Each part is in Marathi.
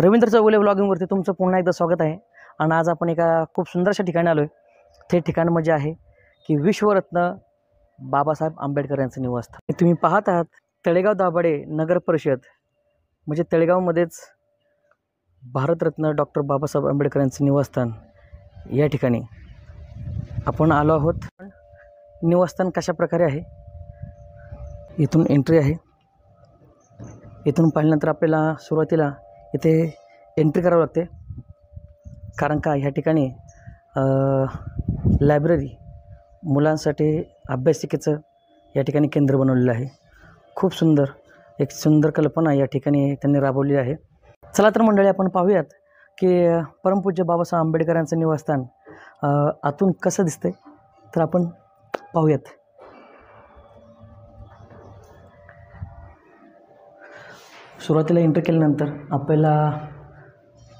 रवींद्र चौगुले ब्लॉगिंगवरती तुमचं पुन्हा एकदा स्वागत आहे. आणि आज आपण एका खूप सुंदरशा ठिकाणी आलो आहे ते ठिकाण म्हणजे आहे की विश्वरत्न बाबासाहेब आंबेडकर यांचं निवासस्थान. तुम्ही पाहत आहात तळेगाव दाभाडे नगर परिषद म्हणजे तळेगावमध्येच भारतरत्न डॉक्टर बाबासाहेब आंबेडकर यांचं निवासस्थान या ठिकाणी आपण आलो आहोत. निवासस्थान कशा प्रकारे आहे? इथून एंट्री आहे. इथून पाहिल्यानंतर आपल्याला सुरुवातीला इथे एंट्री करावं लागते. कारण का ह्या ठिकाणी लायब्ररी मुलांसाठी अभ्यासिकेचं या ठिकाणी केंद्र बनवलेलं आहे. खूप सुंदर एक सुंदर कल्पना या ठिकाणी त्यांनी राबवली आहे. चला तर मंडळी आपण पाहूयात की परमपूज्य बाबासाहेब आंबेडकर यांचं निवासस्थान आतून कसं दिसतंय? तर आपण पाहूयात. सुरुवातीला एंटर केल्यानंतर आपल्याला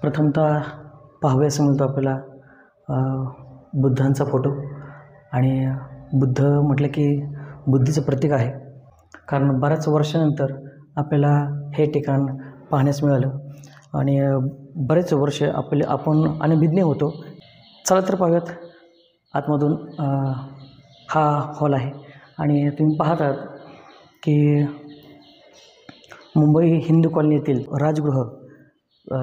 प्रथमतः पाहावयास मिळतो आपल्याला बुद्धांचा फोटो आणि बुद्ध म्हटलं की बुद्धीचं प्रतीक आहे. कारण बऱ्याच वर्षानंतर आपल्याला हे ठिकाण पाहण्यास मिळालं. आणि बरेच वर्ष आपले आपण अनभिज्ञ होतो. चला तर पाहूयात. आतमधून हा हॉल आहे. आणि तुम्ही पाहतात की मुंबई हिंदू कॉलनीतील राजगृह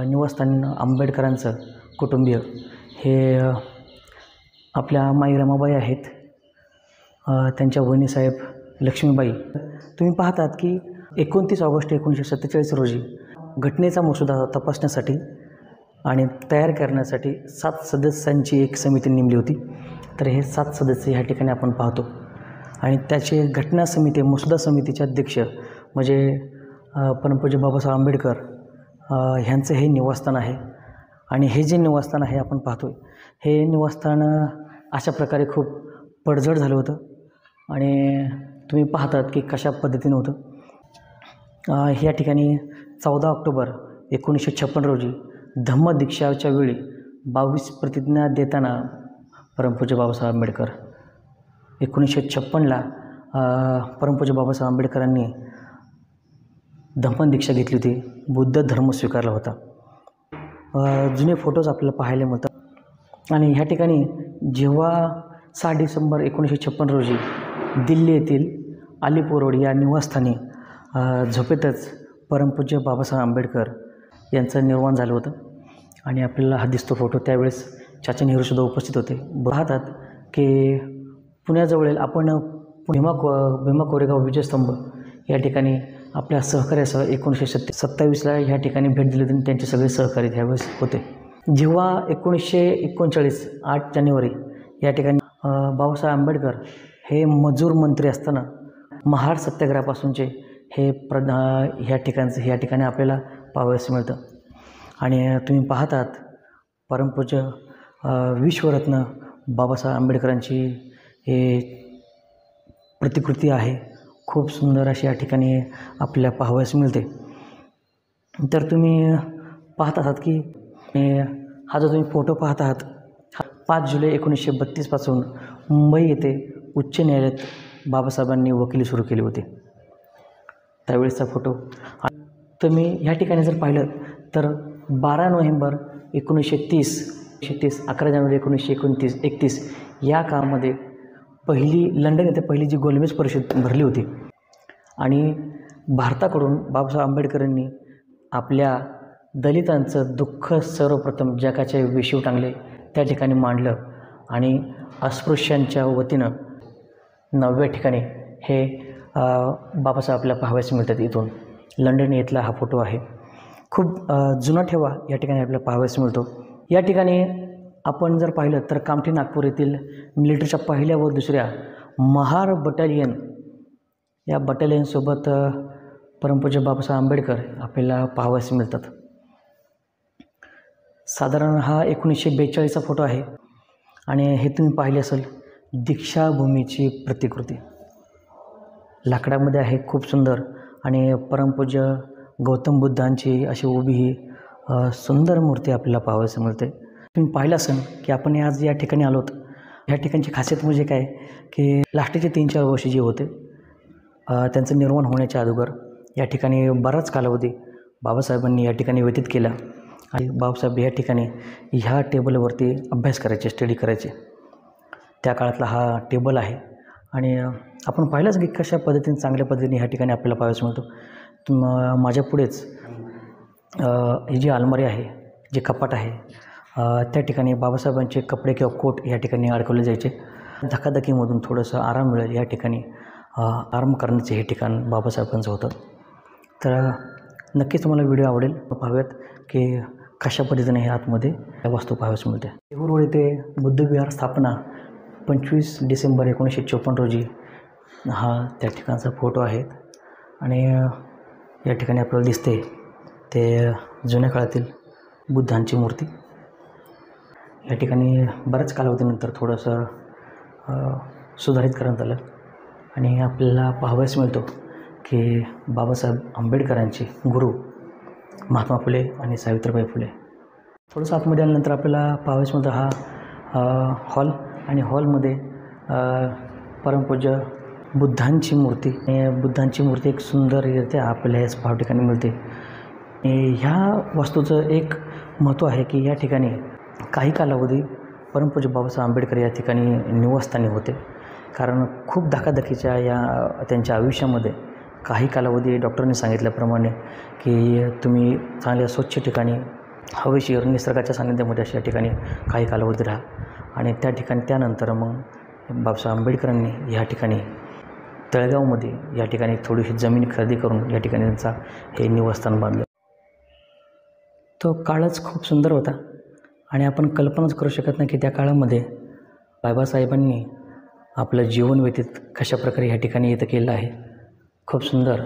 निवासस्थान आंबेडकरांचं कुटुंबीय. हे आपल्या माई रमाबाई आहेत. त्यांच्या वहिनीसाहेब लक्ष्मीबाई. तुम्ही पाहतात की एकोणतीस ऑगस्ट एकोणीसशे सत्तेचाळीस रोजी घटनेचा मसुदा तपासण्यासाठी आणि तयार करण्यासाठी सात सदस्यांची एक समिती नेमली होती. तर हे सात सदस्य ह्या ठिकाणी आपण पाहतो. आणि त्याचे घटना समिती मसुदा समितीचे अध्यक्ष म्हणजे परमपूज्य बाबासाहेब आंबेडकर ह्यांचं हे निवासस्थान आहे. आणि हे जे निवासस्थान आहे आपण पाहतो हे निवासस्थान अशा प्रकारे खूप पडझड झालं होतं. आणि तुम्ही पाहतात की कशा पद्धतीनं होतं. या ह्या ठिकाणी चौदा ऑक्टोबर एकोणीसशे छप्पन रोजी धम्मदीक्षाच्या वेळी बावीस प्रतिज्ञा देताना परमपूज्य बाबासाहेब आंबेडकर एकोणीसशे छप्पनला परमपूज्य बाबासाहेब आंबेडकरांनी धम्मदीक्षा घेतली होती. बुद्ध धर्म स्वीकारला होता. जुने फोटोज आपल्याला पाहायला मिळतात. आणि ह्या ठिकाणी जेव्हा सहा डिसेंबर एकोणीसशे छप्पन रोजी दिल्ली येथील अलीपूर रोड या निवासस्थानी झोपेतच परमपूज्य बाबासाहेब आंबेडकर यांचं निर्माण झालं होतं. आणि आपल्याला हा दिसतो फोटो त्यावेळेस चाचा नेहरूसुद्धा उपस्थित होते. पाहतात की पुण्याजवळील आपण भीमा को भीमा कोरेगाव विजयस्तंभ या ठिकाणी आपल्या सहकार्यासह एकोणीसशे सत्ते सत्तावीसला ह्या ठिकाणी भेट दिली होती आणि त्यांचे सगळे सहकारी त्यावेळेस होते. जेव्हा एकोणीसशे एकोणचाळीस आठ जानेवारी या ठिकाणी बाबासाहेब आंबेडकर हे मजूर मंत्री असताना महाड सत्याग्रहापासूनचे हे प्रधा ह्या ठिकाणचं ह्या ठिकाणी आपल्याला पाहावयास मिळतं. आणि तुम्ही पाहतात परमपूज्य विश्वरत्न बाबासाहेब आंबेडकरांची हे प्रतिकृती आहे. खूप सुंदर अशी या ठिकाणी आपल्या पाहावयास मिळते. तर तुम्ही पाहत आहात की हा जो तुम्ही फोटो पाहत आहात हा पाच जुलै एकोणीसशे बत्तीसपासून मुंबई येथे उच्च न्यायालयात बाबासाहेबांनी वकिली सुरू केली होती. त्यावेळेसचा फोटो. तुम्ही ह्या ठिकाणी जर पाहिलं तर बारा नोव्हेंबर एकोणीसशे तीस एकशे तीस अकरा जानेवारी एकोणीसशे एकोणतीस एकतीस या काळामध्ये पहिली लंडन येथे पहिली जी गोलमेज परिषद भरली होती आणि भारताकडून बाबासाहेब आंबेडकरांनी आपल्या दलितांचं दुःख सर्वप्रथम जगाच्या विषयी टांगले त्या ठिकाणी मांडलं आणि अस्पृश्यांच्या वतीनं नवव्या ठिकाणी हे बाबासाहेब आपल्याला पाहावयास मिळतात इथून. लंडन येथला हा फोटो आहे. खूप जुना ठेवा या ठिकाणी आपल्याला पाहावयास मिळतो. या ठिकाणी आपण जर पाहिलं तर कामठी नागपूर येथील मिलिटरीच्या पहिल्या व दुसऱ्या महार बटालियन या बटालियनसोबत परमपूज्य बाबासाहेब आंबेडकर आपल्याला पाहावयास मिळतात. साधारण हा एकोणीसशे बेचाळीसचा फोटो आहे आणि हे तुम्ही पाहिले असेल दीक्षाभूमीची प्रतिकृती. लाकडामध्ये आहे खूप सुंदर आणि परमपूज्य गौतम बुद्धांची अशी उभी ही सुंदर मूर्ती आपल्याला पाहावयास मिळते. तुम्ही पाहिलं असेल की आपण आज या ठिकाणी आलोत. ह्या ठिकाणची खासियत म्हणजे काय? की लास्टचे तीन चार वर्ष जे होते त्यांचं निर्माण होण्याच्या अगोदर या ठिकाणी बराच कालावधी बाबासाहेबांनी या ठिकाणी व्यतीत केला. आणि बाबासाहेब या ठिकाणी ह्या टेबलवरती अभ्यास करायचे स्टडी करायचे. त्या काळातला हा टेबल आहे. आणि आपण पाहिलंच की कशा पद्धतीने चांगल्या पद्धतीने ह्या ठिकाणी आपल्याला पाहायचं मिळतो. माझ्या पुढेच ही जी अलमारी आहे जे कपाट आहे त्या ठिकाणी बाबासाहेबांचे कपडे किंवा कोट या ठिकाणी अडकवले जायचे. धकाधकीमधून थोडंसं आराम मिळेल या ठिकाणी. आराम करण्याचे हे ठिकाण बाबासाहेबांचं होतं. तर नक्कीच तुम्हाला व्हिडिओ आवडेल. पाहूयात की कशा पद्धतीने हे आतमध्ये या वास्तू पाहाव्यास मिळते. देहूर येथे बुद्धविहार स्थापना पंचवीस डिसेंबर एकोणीसशे चोपन्न रोजी हा त्या ठिकाणचा फोटो आहे. आणि या ठिकाणी आपल्याला दिसते ते जुन्या काळातील बुद्धांची मूर्ती. या ठिकाणी बऱ्याच कालावधीनंतर थोडंसं सुधारित करण्यात आलं. आणि आपल्याला पाहावयास मिळतो की बाबासाहेब आंबेडकरांचे गुरु महात्मा फुले आणि सावित्रीबाई फुले. थोडंसं आतमध्ये आल्यानंतर आपल्याला पाहावयास मिळतो हा हॉल. आणि हॉलमध्ये परमपूज्य बुद्धांची मूर्ती. आणि बुद्धांची मूर्ती एक सुंदररित्या आपल्या याच पाव ठिकाणी मिळते. आणि ह्या वस्तूचं एक महत्त्व आहे की या ठिकाणी काही कालावधी परमपूज्य बाबासाहेब आंबेडकर या ठिकाणी निवासस्थानी होते. कारण खूप धकाधकीच्या या त्यांच्या आयुष्यामध्ये काही कालावधी डॉक्टरने सांगितल्याप्रमाणे की तुम्ही चांगल्या स्वच्छ ठिकाणी हवेशीर निसर्गाच्या सान्निध्यामध्ये अशा ठिकाणी काही कालावधी राहा. आणि त्या ठिकाणी त्यानंतर मग बाबासाहेब आंबेडकरांनी ह्या ठिकाणी तळेगावमध्ये या ठिकाणी थोडीशी जमीन खरेदी करून या ठिकाणी त्यांचा हे निवासस्थान बांधलं. तो काळच खूप सुंदर होता. आणि आपण कल्पनाच करू शकत नाही की त्या काळामध्ये बाबासाहेबांनी आपलं जीवन व्यतीत कशा प्रकारे ह्या ठिकाणी इथं केलं आहे. खूप सुंदर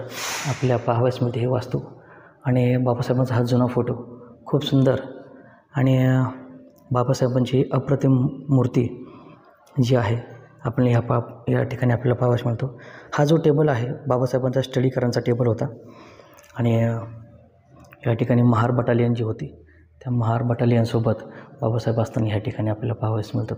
आपल्या पाहाव्यास मिळते हे वास्तू आणि बाबासाहेबांचा हा जुना फोटो. खूप सुंदर आणि बाबासाहेबांची अप्रतिम मूर्ती जी आहे आपण ह्या पा या ठिकाणी आपल्याला पाहावास मिळतो. हा जो टेबल आहे बाबासाहेबांचा स्टडी करायचा टेबल होता. आणि या ठिकाणी महार बटालियन जी होती त्या महार बटालियनसोबत बाबासाहेब असताना ह्या ठिकाणी आपल्याला पाहावयास मिळतात.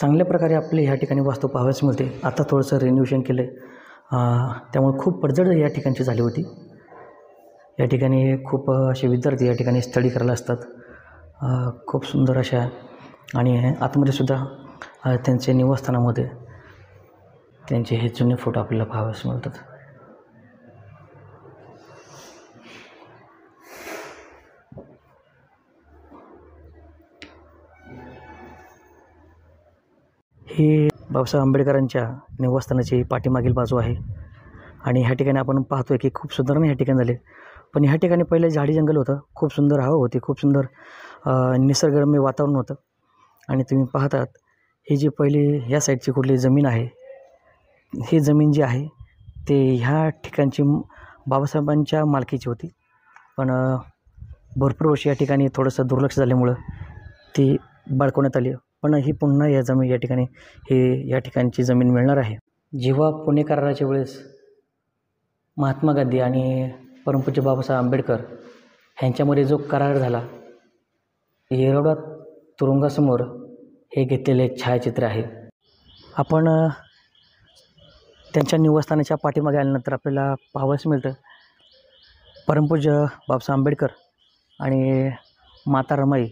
चांगल्या प्रकारे आपले ह्या ठिकाणी वास्तू पाहावयास मिळते. आता थोडंसं रिन्युएशन केलं आहे त्यामुळे खूप पडझड या ठिकाणची झाली होती. या ठिकाणी खूप असे विद्यार्थी या ठिकाणी स्टडी करायला असतात. खूप सुंदर अशा आणि आतमध्ये सुद्धा त्यांचे निवासस्थानामध्ये त्यांचे हे जुने फोटो आपल्याला पाहावयास मिळतात. ही बाबासाहेब आंबेडकरांच्या निवासस्थानाची पाठीमागील बाजू आहे. आणि ह्या ठिकाणी आपण पाहतोय की खूप सुधारणा ह्या ठिकाणी झाले. पण ह्या ठिकाणी पहिले झाडी जंगल होतं. खूप सुंदर हवा होती. खूप सुंदर निसर्गरम्य वातावरण होतं. आणि तुम्ही पाहतात ही जी पहिली ह्या साईडची कुठली जमीन आहे ही जमीन जी आहे ते ह्या ठिकाणची बाबासाहेबांच्या मालकीची होती. पण भरपूर वर्षी या ठिकाणी थोडंसं दुर्लक्ष झाल्यामुळं ती बाळकवण्यात आली. पण ही पुन्हा या जमीन या ठिकाणी हे या ठिकाणची जमीन मिळणार आहे. जेव्हा पुणे कराराच्या वेळेस महात्मा गांधी आणि परमपूज्य बाबासाहेब आंबेडकर ह्यांच्यामध्ये जो करार झाला येरवडा तुरुंगासमोर हे घेतलेले छायाचित्र आहे. आपण त्यांच्या निवासस्थानाच्या पाठीमागे आल्यानंतर आपल्याला पाहावयास मिळतं परमपूज्य बाबासाहेब आंबेडकर आणि माता रमाई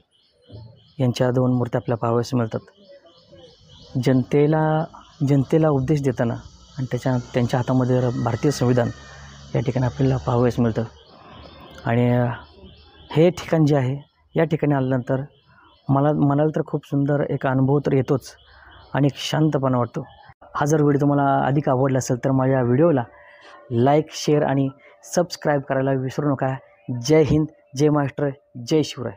यांच्या दोन मूर्त्या आपल्याला पाहावयास मिळतात. जनतेला जनतेला उपदेश देताना आणि त्याच्या त्यांच्या हातामध्ये भारतीय संविधान या ठिकाणी आपल्याला पाहावयास मिळतं. आणि हे ठिकाण जे आहे या ठिकाणी आल्यानंतर मला मनाला तर खूप सुंदर एक अनुभव तर येतोच आणि एक शांतपणा वाटतो. हा जर व्हिडिओ तुम्हाला अधिक आवडला असेल तर माझ्या व्हिडिओला लाईक शेअर आणि सबस्क्राईब करायला विसरू नका. जय हिंद जय महाराष्ट्र जय शिवराय.